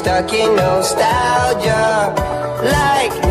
stuck in nostalgia. Like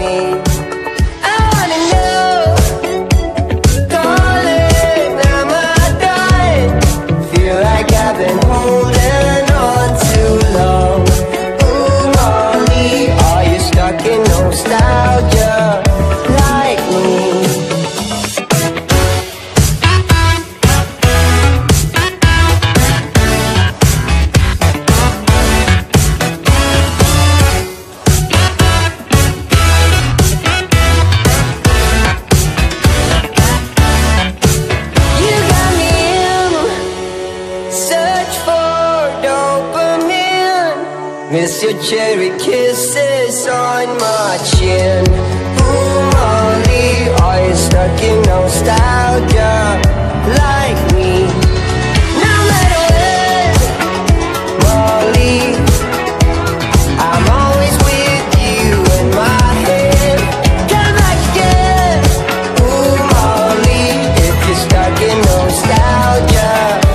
Miss your cherry kisses on my chin. Ooh, Molly, are you stuck in nostalgia like me? Now let it Molly. I'm always with you in my head. Come back again Ooh, Molly, if you're stuck in nostalgia?